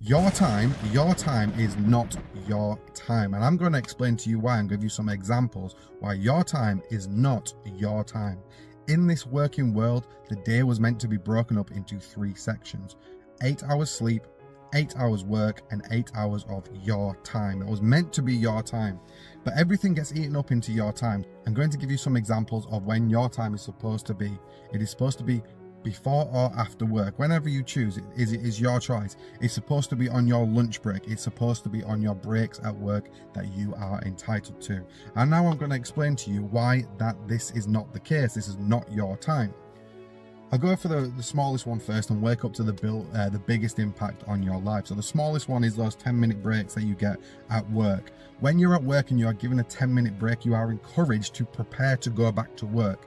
Your time, your time is not your time. And I'm going to explain to you why and give you some examples why your time is not your time. In this working world, the day was meant to be broken up into three sections eight hours sleep, eight hours work, and eight hours of your time. It was meant to be your time, but everything gets eaten up into your time. I'm going to give you some examples of when your time is supposed to be. It is supposed to be before or after work, whenever you choose, it is, it is your choice. It's supposed to be on your lunch break. It's supposed to be on your breaks at work that you are entitled to. And now I'm going to explain to you why that this is not the case. This is not your time. I'll go for the, the smallest one first and work up to the bill, uh, the biggest impact on your life. So the smallest one is those 10 minute breaks that you get at work. When you're at work and you are given a 10 minute break, you are encouraged to prepare to go back to work.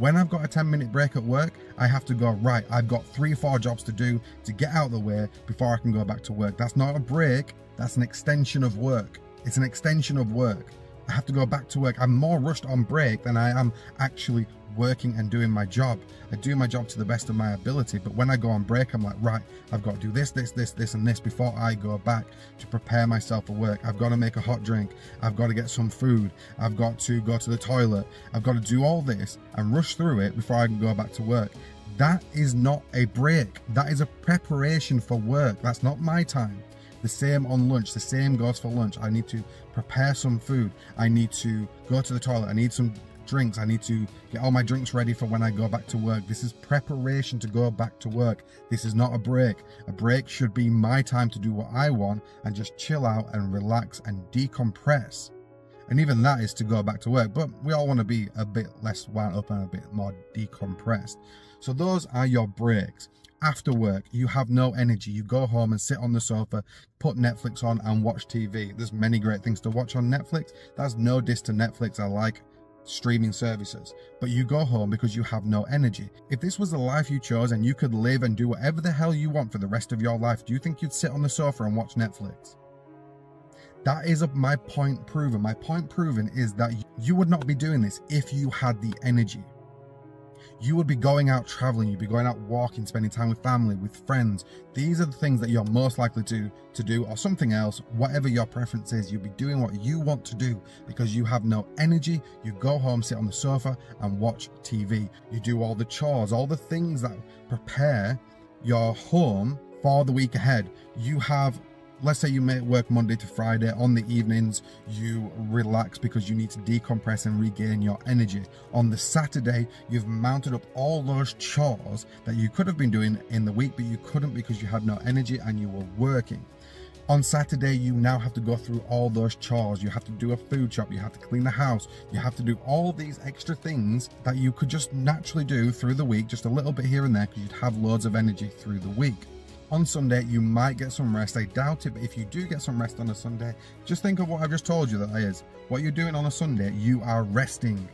When I've got a 10 minute break at work, I have to go, right, I've got three or four jobs to do to get out of the way before I can go back to work. That's not a break, that's an extension of work. It's an extension of work. I have to go back to work. I'm more rushed on break than I am actually working and doing my job. I do my job to the best of my ability, but when I go on break, I'm like, right, I've got to do this, this, this, this, and this before I go back to prepare myself for work. I've got to make a hot drink. I've got to get some food. I've got to go to the toilet. I've got to do all this and rush through it before I can go back to work. That is not a break. That is a preparation for work. That's not my time. The same on lunch. The same goes for lunch. I need to prepare some food. I need to go to the toilet. I need some drinks. I need to get all my drinks ready for when I go back to work. This is preparation to go back to work. This is not a break. A break should be my time to do what I want and just chill out and relax and decompress. And even that is to go back to work, but we all want to be a bit less wound up and a bit more decompressed. So those are your breaks after work you have no energy. You go home and sit on the sofa put netflix on and watch tv there's many great things to watch on netflix. That's no diss to netflix. I like streaming services. But you go home because you have no energy. If this was the life you chose and you could live and do whatever the hell you want for the rest of your life do you think you'd sit on the sofa and watch netflix? That is my point proven. My point proven is that you would not be doing this if you had the energy you would be going out traveling, you'd be going out walking, spending time with family, with friends. These are the things that you're most likely to, to do, or something else, whatever your preference is. You'll be doing what you want to do because you have no energy. You go home, sit on the sofa, and watch TV. You do all the chores, all the things that prepare your home for the week ahead. You have let's say you may work Monday to Friday, on the evenings you relax because you need to decompress and regain your energy. On the Saturday, you've mounted up all those chores that you could have been doing in the week, but you couldn't because you had no energy and you were working. On Saturday, you now have to go through all those chores. You have to do a food shop, you have to clean the house, you have to do all these extra things that you could just naturally do through the week, just a little bit here and there, because you'd have loads of energy through the week. On Sunday, you might get some rest. I doubt it, but if you do get some rest on a Sunday, just think of what I've just told you that is. What you're doing on a Sunday, you are resting.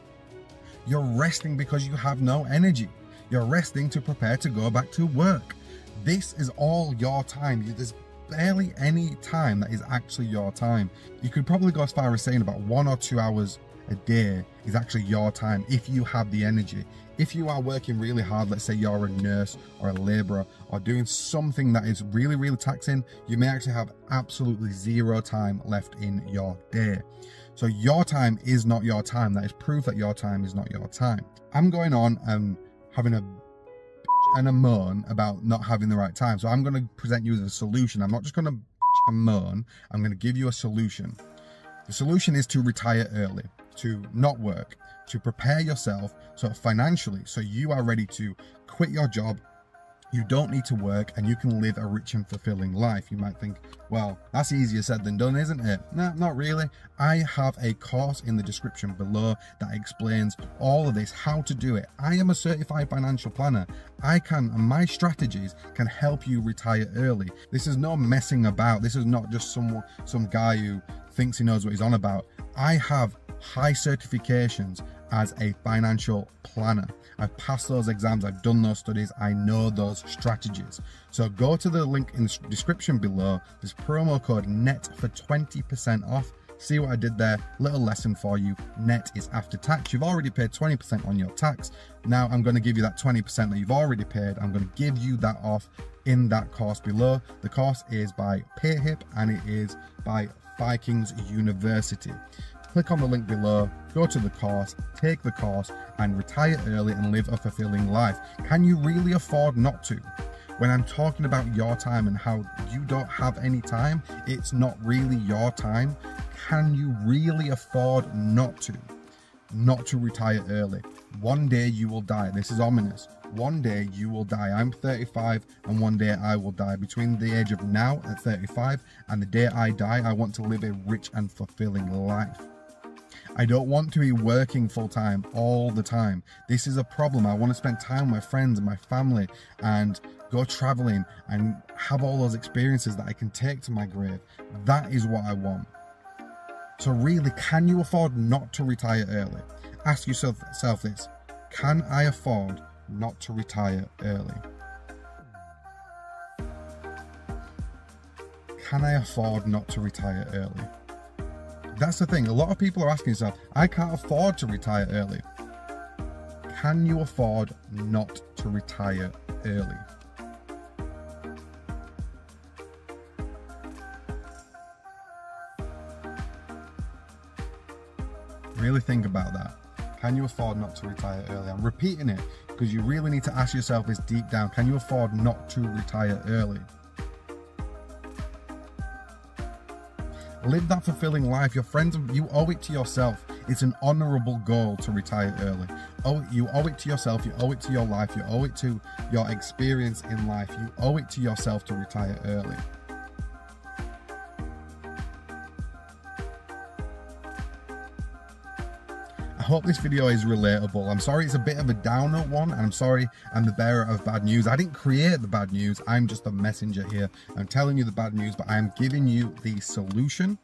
You're resting because you have no energy. You're resting to prepare to go back to work. This is all your time. There's barely any time that is actually your time. You could probably go as far as saying about one or two hours a day is actually your time if you have the energy. If you are working really hard, let's say you're a nurse or a laborer or doing something that is really, really taxing, you may actually have absolutely zero time left in your day. So your time is not your time. That is proof that your time is not your time. I'm going on and having a and a moan about not having the right time. So I'm going to present you with a solution. I'm not just going to moan. I'm going to give you a solution. The solution is to retire early to not work, to prepare yourself so financially, so you are ready to quit your job. You don't need to work and you can live a rich and fulfilling life. You might think, well, that's easier said than done, isn't it? No, not really. I have a course in the description below that explains all of this, how to do it. I am a certified financial planner. I can, and my strategies can help you retire early. This is no messing about. This is not just someone, some guy who thinks he knows what he's on about. I have high certifications as a financial planner. I've passed those exams, I've done those studies, I know those strategies. So go to the link in the description below. There's promo code NET for 20% off. See what I did there? Little lesson for you. Net is after tax. You've already paid 20% on your tax. Now I'm going to give you that 20% that you've already paid. I'm going to give you that off in that course below. The course is by PayHip and it is by FIKINGS University. Click on the link below, go to the course, take the course, and retire early and live a fulfilling life. Can you really afford not to? When I'm talking about your time and how you don't have any time, it's not really your time. Can you really afford not to? Not to retire early. One day you will die. This is ominous. One day you will die. I'm 35 and one day I will die. Between the age of now at 35 and the day I die, I want to live a rich and fulfilling life. I don't want to be working full time all the time. This is a problem. I want to spend time with my friends and my family and go traveling and have all those experiences that I can take to my grave. That is what I want. So, really, can you afford not to retire early? Ask yourself this Can I afford not to retire early? Can I afford not to retire early? That's the thing. A lot of people are asking themselves, I can't afford to retire early. Can you afford not to retire early? Really think about that. Can you afford not to retire early? I'm repeating it because you really need to ask yourself this deep down. Can you afford not to retire early? Live that fulfilling life. Your friends, you owe it to yourself. It's an honorable goal to retire early. Oh, you owe it to yourself. You owe it to your life. You owe it to your experience in life. You owe it to yourself to retire early. Hope this video is relatable. I'm sorry it's a bit of a downer one, and I'm sorry I'm the bearer of bad news. I didn't create the bad news, I'm just a messenger here. I'm telling you the bad news, but I am giving you the solution.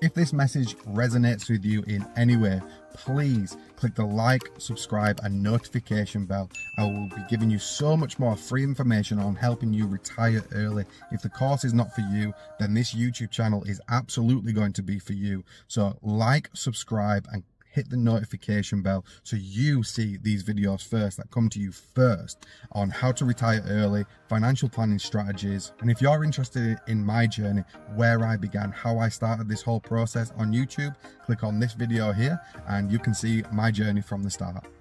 If this message resonates with you in any way, please click the like, subscribe, and notification bell. I will be giving you so much more free information on helping you retire early. If the course is not for you, then this YouTube channel is absolutely going to be for you. So like, subscribe, and hit the notification bell so you see these videos first that come to you first on how to retire early, financial planning strategies. And if you're interested in my journey, where I began, how I started this whole process on YouTube, click on this video here and you can see my journey from the start.